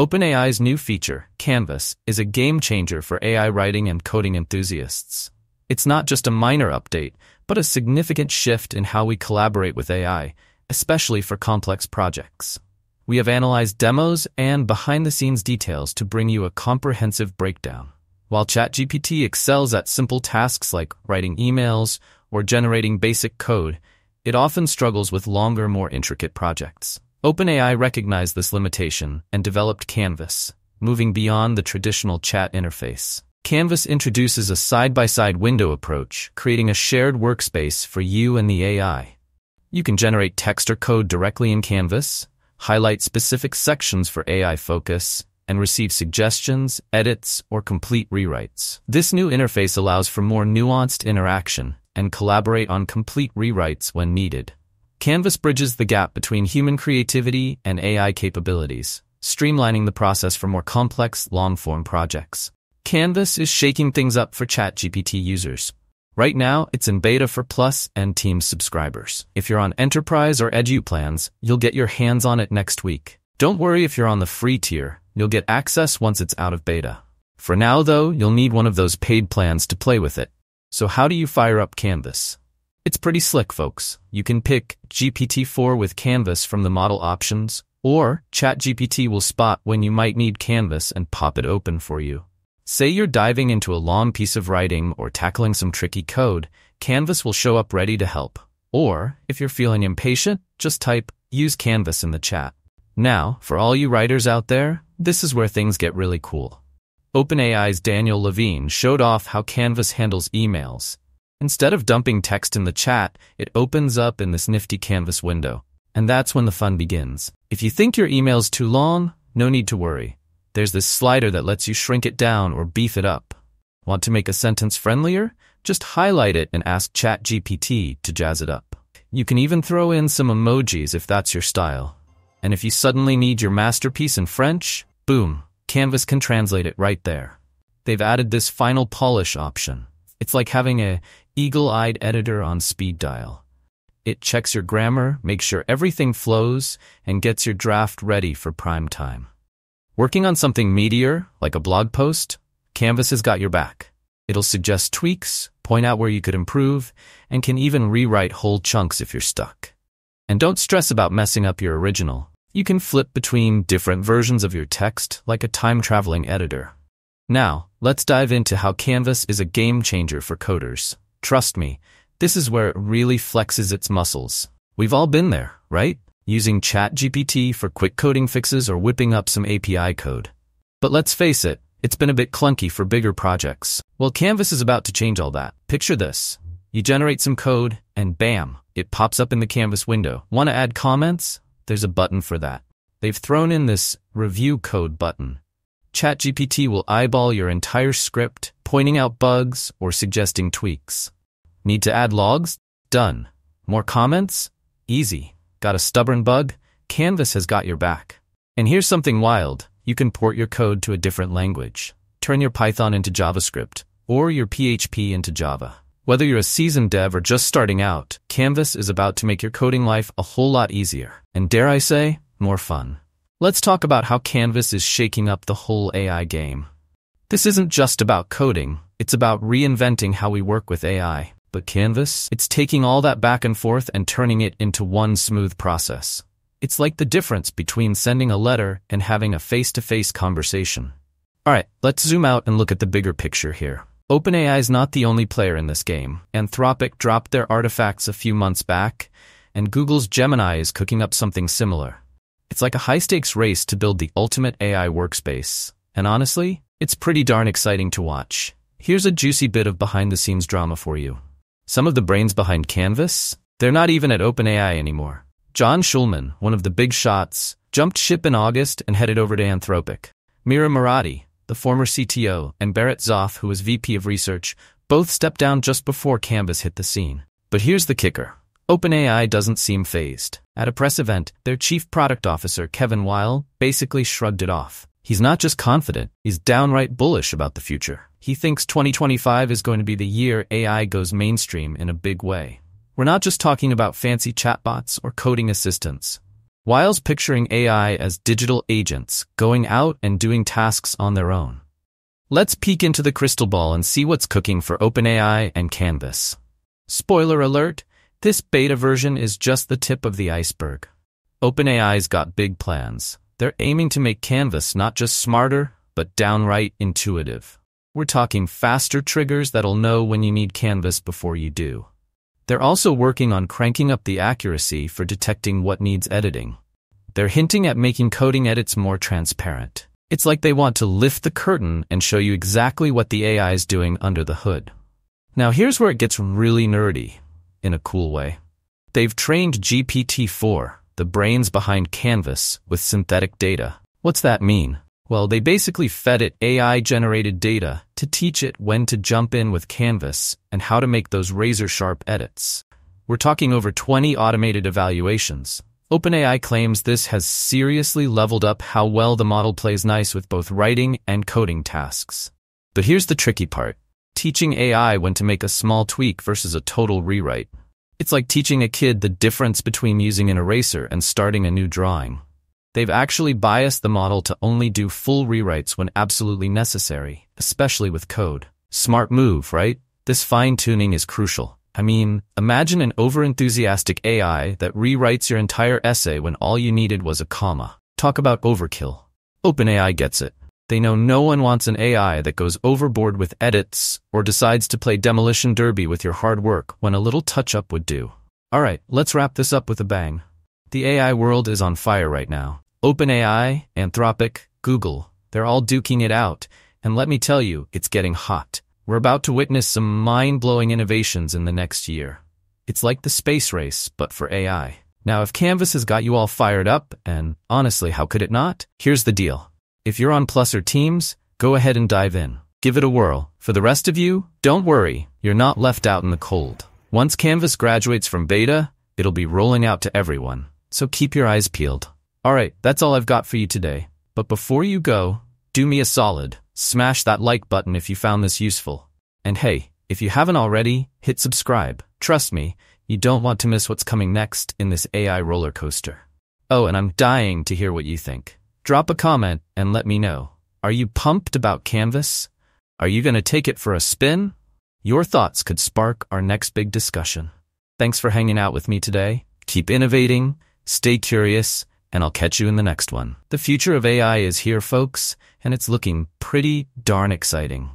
OpenAI's new feature, Canvas, is a game changer for AI writing and coding enthusiasts. It's not just a minor update, but a significant shift in how we collaborate with AI, especially for complex projects. We have analyzed demos and behind the scenes details to bring you a comprehensive breakdown. While ChatGPT excels at simple tasks like writing emails or generating basic code, it often struggles with longer, more intricate projects. OpenAI recognized this limitation and developed Canvas, moving beyond the traditional chat interface. Canvas introduces a side-by-side window approach, creating a shared workspace for you and the AI. You can generate text or code directly in Canvas, highlight specific sections for AI focus, and receive suggestions, edits, or complete rewrites. This new interface allows for more nuanced interaction and collaborate on complete rewrites when needed. Canvas bridges the gap between human creativity and AI capabilities, streamlining the process for more complex, long-form projects. Canvas is shaking things up for ChatGPT users. Right now, it's in beta for Plus and Teams subscribers. If you're on Enterprise or Edu plans, you'll get your hands on it next week. Don't worry if you're on the free tier. You'll get access once it's out of beta. For now, though, you'll need one of those paid plans to play with it. So how do you fire up Canvas? It's pretty slick, folks. You can pick GPT-4 with Canvas from the model options, or ChatGPT will spot when you might need Canvas and pop it open for you. Say you're diving into a long piece of writing or tackling some tricky code, Canvas will show up ready to help. Or, if you're feeling impatient, just type, use Canvas in the chat. Now, for all you writers out there, this is where things get really cool. OpenAI's Daniel Levine showed off how Canvas handles emails. Instead of dumping text in the chat, it opens up in this nifty Canvas window. And that's when the fun begins. If you think your email's too long, no need to worry. There's this slider that lets you shrink it down or beef it up. Want to make a sentence friendlier? Just highlight it and ask ChatGPT to jazz it up. You can even throw in some emojis if that's your style. And if you suddenly need your masterpiece in French, boom, Canvas can translate it right there. They've added this final polish option. It's like having a eagle-eyed editor on speed dial. It checks your grammar, makes sure everything flows, and gets your draft ready for prime time. Working on something meatier, like a blog post, Canvas has got your back. It'll suggest tweaks, point out where you could improve, and can even rewrite whole chunks if you're stuck. And don't stress about messing up your original. You can flip between different versions of your text like a time-traveling editor. Now, let's dive into how Canvas is a game changer for coders. Trust me, this is where it really flexes its muscles. We've all been there, right? Using ChatGPT for quick coding fixes or whipping up some API code. But let's face it, it's been a bit clunky for bigger projects. Well, Canvas is about to change all that. Picture this. You generate some code, and bam, it pops up in the Canvas window. Want to add comments? There's a button for that. They've thrown in this review code button. ChatGPT will eyeball your entire script, pointing out bugs or suggesting tweaks. Need to add logs? Done. More comments? Easy. Got a stubborn bug? Canvas has got your back. And here's something wild. You can port your code to a different language. Turn your Python into JavaScript, or your PHP into Java. Whether you're a seasoned dev or just starting out, Canvas is about to make your coding life a whole lot easier, and dare I say, more fun. Let's talk about how Canvas is shaking up the whole AI game. This isn't just about coding, it's about reinventing how we work with AI. But Canvas, it's taking all that back and forth and turning it into one smooth process. It's like the difference between sending a letter and having a face-to-face conversation. Alright, let's zoom out and look at the bigger picture here. OpenAI is not the only player in this game. Anthropic dropped their artifacts a few months back, and Google's Gemini is cooking up something similar. It's like a high-stakes race to build the ultimate AI workspace. And honestly, it's pretty darn exciting to watch. Here's a juicy bit of behind-the-scenes drama for you. Some of the brains behind Canvas, they're not even at OpenAI anymore. John Schulman, one of the big shots, jumped ship in August and headed over to Anthropic. Mira Murati, the former CTO, and Barret Zoph, who was VP of Research, both stepped down just before Canvas hit the scene. But here's the kicker. OpenAI doesn't seem phased. At a press event, their chief product officer, Kevin Weil, basically shrugged it off. He's not just confident, he's downright bullish about the future. He thinks 2025 is going to be the year AI goes mainstream in a big way. We're not just talking about fancy chatbots or coding assistants. Weil's picturing AI as digital agents going out and doing tasks on their own. Let's peek into the crystal ball and see what's cooking for OpenAI and Canvas. Spoiler alert, this beta version is just the tip of the iceberg. OpenAI's got big plans. They're aiming to make Canvas not just smarter, but downright intuitive. We're talking faster triggers that'll know when you need Canvas before you do. They're also working on cranking up the accuracy for detecting what needs editing. They're hinting at making coding edits more transparent. It's like they want to lift the curtain and show you exactly what the AI is doing under the hood. Now here's where it gets really nerdy, in a cool way. They've trained GPT-4, the brains behind Canvas, with synthetic data. What's that mean? Well, they basically fed it AI-generated data to teach it when to jump in with Canvas and how to make those razor-sharp edits. We're talking over 20 automated evaluations. OpenAI claims this has seriously leveled up how well the model plays nice with both writing and coding tasks. But here's the tricky part. Teaching AI when to make a small tweak versus a total rewrite. It's like teaching a kid the difference between using an eraser and starting a new drawing. They've actually biased the model to only do full rewrites when absolutely necessary, especially with code. Smart move, right? This fine-tuning is crucial. I mean, imagine an overenthusiastic AI that rewrites your entire essay when all you needed was a comma. Talk about overkill. OpenAI gets it. They know no one wants an AI that goes overboard with edits or decides to play demolition derby with your hard work when a little touch-up would do. Alright, let's wrap this up with a bang. The AI world is on fire right now. OpenAI, Anthropic, Google, they're all duking it out. And let me tell you, it's getting hot. We're about to witness some mind-blowing innovations in the next year. It's like the space race, but for AI. Now, if Canvas has got you all fired up, and honestly, how could it not? Here's the deal. If you're on Plus or Teams, go ahead and dive in. Give it a whirl. For the rest of you, don't worry, you're not left out in the cold. Once Canvas graduates from beta, it'll be rolling out to everyone so keep your eyes peeled. Alright, that's all I've got for you today. But before you go, do me a solid. Smash that like button if you found this useful. And hey, if you haven't already, hit subscribe. Trust me, you don't want to miss what's coming next in this AI roller coaster. Oh, and I'm dying to hear what you think. Drop a comment and let me know. Are you pumped about Canvas? Are you going to take it for a spin? Your thoughts could spark our next big discussion. Thanks for hanging out with me today. Keep innovating Stay curious, and I'll catch you in the next one. The future of AI is here, folks, and it's looking pretty darn exciting.